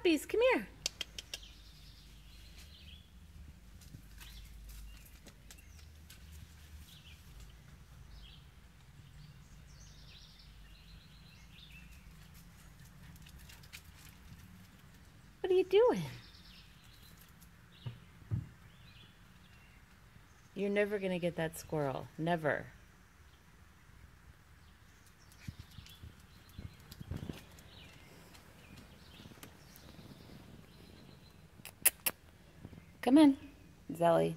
puppies. Come here. What are you doing? You're never going to get that squirrel. Never. Come in, Zelly.